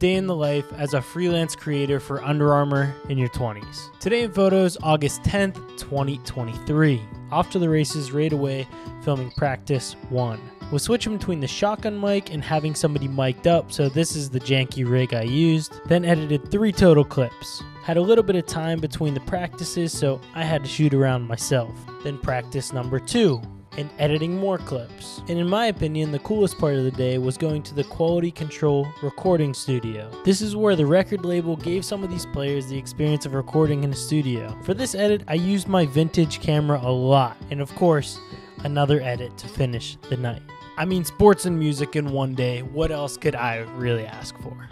Day in the life as a freelance creator for Under Armour in your 20s. Today in photos, August 10th, 2023. Off to the races right away, filming practice one. Was switching between the shotgun mic and having somebody mic'd up, so this is the janky rig I used. Then edited three total clips. Had a little bit of time between the practices, so I had to shoot around myself. Then practice number two and editing more clips. And in my opinion, the coolest part of the day was going to the Quality Control recording studio. This is where the record label gave some of these players the experience of recording in a studio. For this edit, I used my vintage camera a lot, and of course, another edit to finish the night. I mean, sports and music in one day, what else could I really ask for?